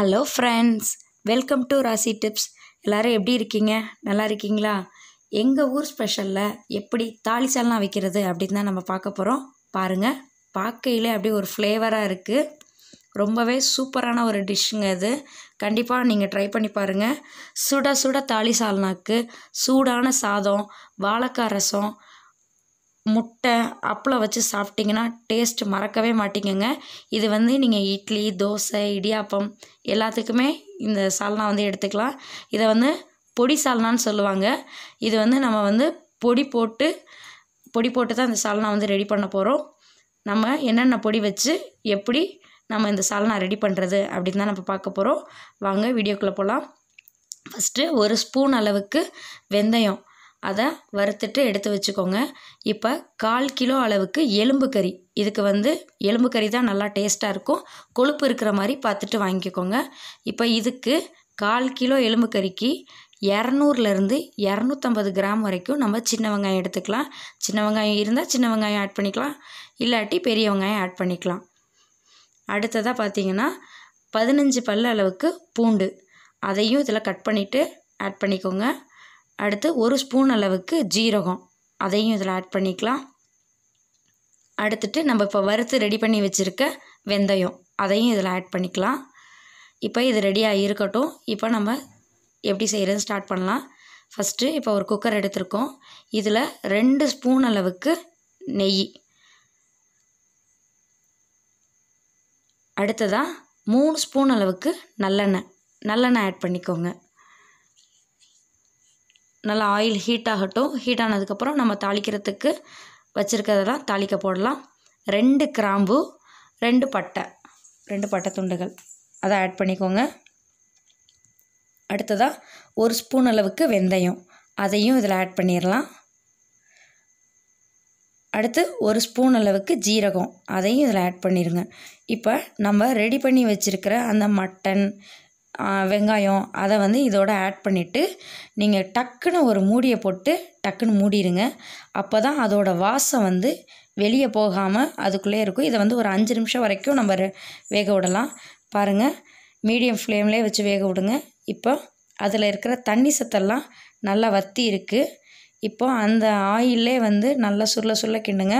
Hello friends welcome to Rasi tips எல்லோரும் எப்படி இருக்கீங்க? நல்லா இருக்கீங்களா? எங்கள் ஊர் ஸ்பெஷலில் எப்படி தாலி வைக்கிறது அப்படின்னு தான் நம்ம பார்க்க போகிறோம் பாருங்கள் பார்க்கையிலே அப்படியே ஒரு ஃப்ளேவராக இருக்குது ரொம்பவே சூப்பரான ஒரு டிஷ்ஷுங்க இது. கண்டிப்பாக நீங்கள் ட்ரை பண்ணி பாருங்கள் சுட சுட தாலி சால்னாக்கு சூடான சாதம் வாழைக்காய் ரசம் முட்டை அப்பளம் வச்சு சாப்பிட்டிங்கன்னா டேஸ்ட் மறக்கவே மாட்டிங்கங்க. இது வந்து நீங்கள் இட்லி தோசை இடியாப்பம் எல்லாத்துக்குமே இந்த சால்னா வந்து எடுத்துக்கலாம். இதை வந்து பொடி சால்னான்னு சொல்லுவாங்க. இது வந்து நம்ம வந்து பொடி போட்டு பொடி போட்டு தான் இந்த சால்னா வந்து ரெடி பண்ண போகிறோம் நம்ம என்னென்ன பொடி வச்சு எப்படி நம்ம இந்த சால்னா ரெடி பண்ணுறது அப்படின்னு தான் நம்ம பார்க்க போகிறோம் வாங்க வீடியோக்குள்ளே போகலாம் ஃபஸ்ட்டு ஒரு ஸ்பூன் அளவுக்கு வெந்தயம். அதை வறுத்துட்டு எடுத்து வச்சுக்கோங்க. இப்போ கால் கிலோ அளவுக்கு எலும்பு கறி. இதுக்கு வந்து எலும்பு கறி தான் நல்லா டேஸ்ட்டாக இருக்கும். கொழுப்பு இருக்கிற மாதிரி பார்த்துட்டு வாங்கிக்கோங்க. இப்போ இதுக்கு கால் கிலோ எலும்பு கறிக்கு இரநூறுலேருந்து இரநூத்தம்பது கிராம் வரைக்கும் நம்ம சின்ன வெங்காயம் எடுத்துக்கலாம். சின்ன வெங்காயம் இருந்தால் சின்ன வெங்காயம் ஆட் பண்ணிக்கலாம். இல்லாட்டி பெரிய வெங்காயம் ஆட் பண்ணிக்கலாம். அடுத்ததாக பார்த்தீங்கன்னா பதினஞ்சு பல்லு அளவுக்கு பூண்டு. அதையும் இதில் கட் பண்ணிவிட்டு ஆட் பண்ணிக்கோங்க. அடுத்து ஒரு ஸ்பூன் அளவுக்கு ஜீரகம். அதையும் இதில் ஆட் பண்ணிக்கலாம். அடுத்துட்டு நம்ம இப்போ வறுத்து ரெடி பண்ணி வச்சுருக்க வெந்தயம் அதையும் இதில் ஆட் பண்ணிக்கலாம். இப்போ இது ரெடியாக இருக்கட்டும். இப்போ நம்ம எப்படி செய்கிறது ஸ்டார்ட் பண்ணலாம். ஃபஸ்ட்டு இப்போ ஒரு குக்கர் எடுத்திருக்கோம். இதில் ரெண்டு ஸ்பூன் அளவுக்கு நெய். அடுத்ததாக மூணு ஸ்பூன் அளவுக்கு நல்லெண்ணெய். நல்லெண்ணெய் ஆட் பண்ணிக்கோங்க. நல்லா ஆயில் ஹீட் ஆகட்டும் ஹீட் ஆனதுக்கப்புறம் நம்ம தாளிக்கிறதுக்கு வச்சுருக்கிறதெல்லாம் தாளிக்க போடலாம். ரெண்டு கிராம்பு ரெண்டு பட்டை ரெண்டு பட்டை துண்டுகள். அதை ஆட் பண்ணிக்கோங்க. அடுத்ததாக ஒரு ஸ்பூன் அளவுக்கு வெந்தயம். அதையும் இதில் ஆட் பண்ணிடலாம். அடுத்து ஒரு ஸ்பூன் அளவுக்கு ஜீரகம். அதையும் இதில் ஆட் பண்ணிடுங்க. இப்போ நம்ம ரெடி பண்ணி வச்சுருக்கிற அந்த மட்டன் வெங்காயம் அதை வந்து இதோட ஆட் பண்ணிவிட்டு நீங்கள் டக்குன்னு ஒரு மூடியை போட்டு டக்குன்னு மூடிடுங்க. அப்போ தான் அதோட வாசம் வந்து வெளியே போகாமல் அதுக்குள்ளே இருக்கும். இதை வந்து ஒரு அஞ்சு நிமிஷம் வரைக்கும் நம்ம வேக விடலாம். பாருங்கள் மீடியம் ஃப்ளேம்லேயே வச்சு வேக விடுங்க. இப்போ அதில் இருக்கிற தண்ணி சத்தெல்லாம் நல்லா வற்றி இருக்குது இப்போ அந்த ஆயிலே வந்து நல்லா சுருள சுருள கிண்டுங்க.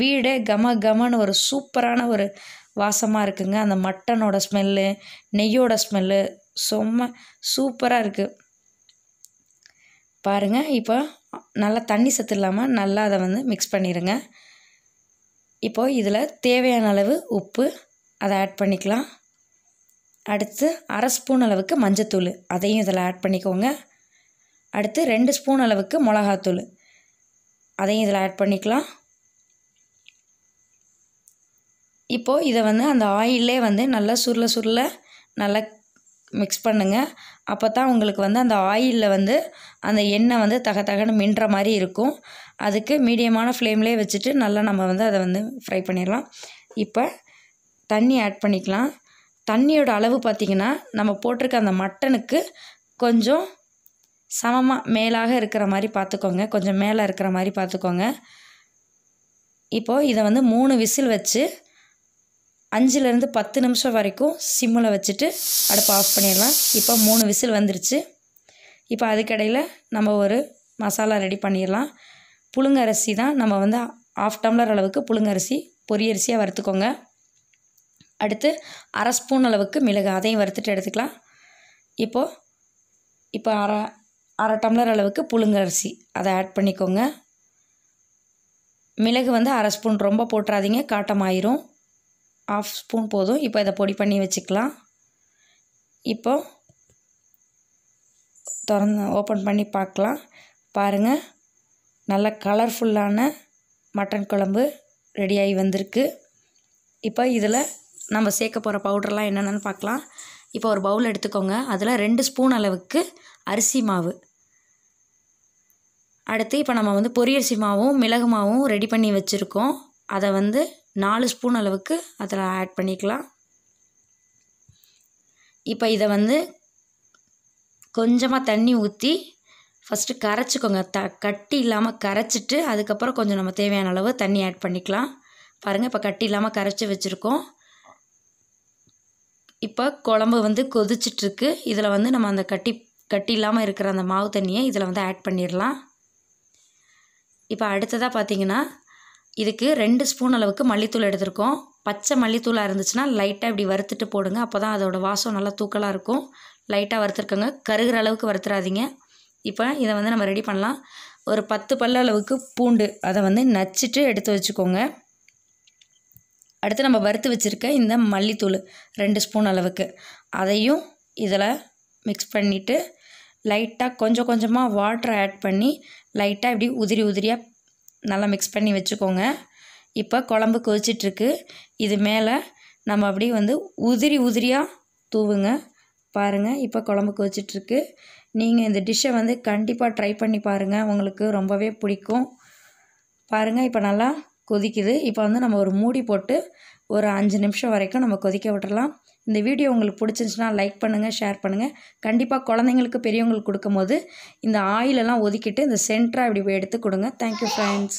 வீடே கம கமன்னு ஒரு சூப்பரான ஒரு வாசமாக இருக்குங்க. அந்த மட்டனோட ஸ்மெல்லு நெய்யோட ஸ்மெல்லு செம்ம சூப்பராக இருக்குது பாருங்கள் இப்போ நல்லா தண்ணி சத்து இல்லாமல் நல்லா அதை வந்து மிக்ஸ் பண்ணிடுங்க இப்போது இதில் தேவையான அளவு உப்பு அதை ஆட் பண்ணிக்கலாம். அடுத்து அரை ஸ்பூன் அளவுக்கு மஞ்சத்தூள் அதையும் இதில் ஆட் பண்ணிக்கோங்க. அடுத்து ரெண்டு ஸ்பூன் அளவுக்கு மிளகாத்தூள் அதையும் இதில் ஆட் பண்ணிக்கலாம். இப்போது இதை வந்து அந்த ஆயிலே வந்து நல்லா சுருள சுருள நல்லா மிக்ஸ் பண்ணுங்கள் அப்போ தான் உங்களுக்கு வந்து அந்த ஆயிலில் வந்து அந்த எண்ணெய் வந்து தக தகன்னு மின்ற மாதிரி இருக்கும். அதுக்கு மீடியமான ஃப்ளேம்லேயே வச்சுட்டு நல்லா நம்ம வந்து அதை வந்து ஃப்ரை பண்ணிடலாம். இப்போ தண்ணி ஆட் பண்ணிக்கலாம். தண்ணியோட அளவு பார்த்திங்கன்னா நம்ம போட்டிருக்க அந்த மட்டனுக்கு கொஞ்சம் சமமாக மேலாக இருக்கிற மாதிரி பார்த்துக்கோங்க கொஞ்சம் மேலே இருக்கிற மாதிரி பார்த்துக்கோங்க இப்போது இதை வந்து மூணு விசில் வச்சு அஞ்சுலேருந்து பத்து நிமிஷம் வரைக்கும் சிம்மில் வச்சுட்டு அடுப்பை ஆஃப் பண்ணிடலாம். இப்போ மூணு விசில் வந்துருச்சு. இப்போ அதுக்கடையில் நம்ம ஒரு மசாலா ரெடி பண்ணிடலாம். புழுங்கரிசி தான் நம்ம வந்து ஆஃப் டம்ளர் அளவுக்கு புழுங்கரிசி பொரியரிசியாக வறுத்துக்கோங்க. அடுத்து அரை ஸ்பூன் அளவுக்கு மிளகு அதையும் வறுத்துட்டு எடுத்துக்கலாம். இப்போது இப்போ அரை அரை டம்ளர் அளவுக்கு புழுங்கரிசி அதை ஆட் பண்ணிக்கோங்க. மிளகு வந்து அரை ஸ்பூன் ரொம்ப போட்டுறாதீங்க காட்டமாயிரும். ஆஃப் ஸ்பூன் போதும். இப்போ இதை பொடி பண்ணி வச்சுக்கலாம். இப்போ திறந்து ஓப்பன் பண்ணி பார்க்கலாம். பாருங்கள் நல்ல கலர்ஃபுல்லான மட்டன் குழம்பு ரெடியாகி வந்திருக்கு. இப்போ இதில் நம்ம சேர்க்க போகிற பவுடர்லாம் என்னென்னு பார்க்கலாம். இப்போ ஒரு பவுல் எடுத்துக்கோங்க. அதில் ரெண்டு ஸ்பூன் அளவுக்கு அரிசி மாவு. அடுத்து இப்போ நம்ம வந்து பொரியரிசி மாவும் மிளகு மாவும் ரெடி பண்ணி வச்சுருக்கோம். அதை வந்து நாலு ஸ்பூன் அளவுக்கு அதில் ஆட் பண்ணிக்கலாம். இப்போ இதை வந்து கொஞ்சமாக தண்ணி ஊற்றி ஃபஸ்ட்டு கரைச்சிக்கோங்க. த கட்டி இல்லாமல் கரைச்சிட்டு அதுக்கப்புறம் கொஞ்சம் நம்ம தேவையான அளவு தண்ணி ஆட் பண்ணிக்கலாம். பாருங்கள் இப்போ கட்டி இல்லாமல் கரைச்சி வச்சுருக்கோம். இப்போ குழம்பு வந்து கொதிச்சிட்ருக்கு. இதில் வந்து நம்ம அந்த கட்டி கட்டி இல்லாமல் இருக்கிற அந்த மாவு தண்ணியை இதில் வந்து ஆட் பண்ணிடலாம். இப்போ அடுத்ததாக பார்த்திங்கன்னா இதுக்கு ரெண்டு ஸ்பூன் அளவுக்கு மல்லித்தூள் எடுத்திருக்கோம். பச்சை மல்லித்தூளாக இருந்துச்சுன்னா லைட்டாக இப்படி வறுத்துட்டு போடுங்க. அப்போ தான் அதோட வாசம் நல்லா தூக்கலாக இருக்கும். லைட்டாக வறுத்துருக்கோங்க. கருகிற அளவுக்கு வறுத்துறாதீங்க. இப்போ இதை வந்து நம்ம ரெடி பண்ணலாம். ஒரு பத்து பல்ல அளவுக்கு பூண்டு. அதை வந்து நச்சுட்டு எடுத்து வச்சுக்கோங்க. அடுத்து நம்ம வறுத்து வச்சுருக்க இந்த மல்லித்தூள் ரெண்டு ஸ்பூன் அளவுக்கு. அதையும் இதில் மிக்ஸ் பண்ணிவிட்டு லைட்டாக கொஞ்சம் கொஞ்சமாக வாட்டர் ஆட் பண்ணி லைட்டாக இப்படி உதிரி உதிரியாக நல்லா மிக்ஸ் பண்ணி வச்சுக்கோங்க. இப்போ குழம்பு கொதிச்சிட்ருக்கு. இது மேலே நம்ம அப்படியே வந்து உதிரி உதிரியாக தூவுங்க. பாருங்கள் இப்போ குழம்பு கொதிச்சிட்ருக்கு. நீங்கள் இந்த டிஷ்ஷை வந்து கண்டிப்பாக ட்ரை பண்ணி பாருங்கள் உங்களுக்கு ரொம்பவே பிடிக்கும். பாருங்கள் இப்போ நல்லா கொதிக்குது. இப்போ வந்து நம்ம ஒரு மூடி போட்டு ஒரு அஞ்சு நிமிஷம் வரைக்கும் நம்ம கொதிக்க விட்டுறலாம். இந்த வீடியோ உங்களுக்கு பிடிச்சிருந்துச்சுன்னா லைக் பண்ணுங்கள் ஷேர் பண்ணுங்கள் கண்டிப்பாக குழந்தைங்களுக்கு பெரியவங்களுக்கு கொடுக்கும்போது இந்த ஆயிலெல்லாம் ஒதுக்கிட்டு இந்த சென்டராக இப்படி எடுத்து கொடுங்க. Thank you friends